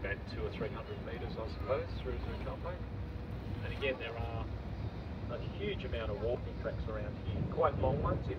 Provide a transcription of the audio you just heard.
about two or three hundred metres, I suppose, through to Campo. And again, there are a huge amount of walking tracks around here, quite long ones. If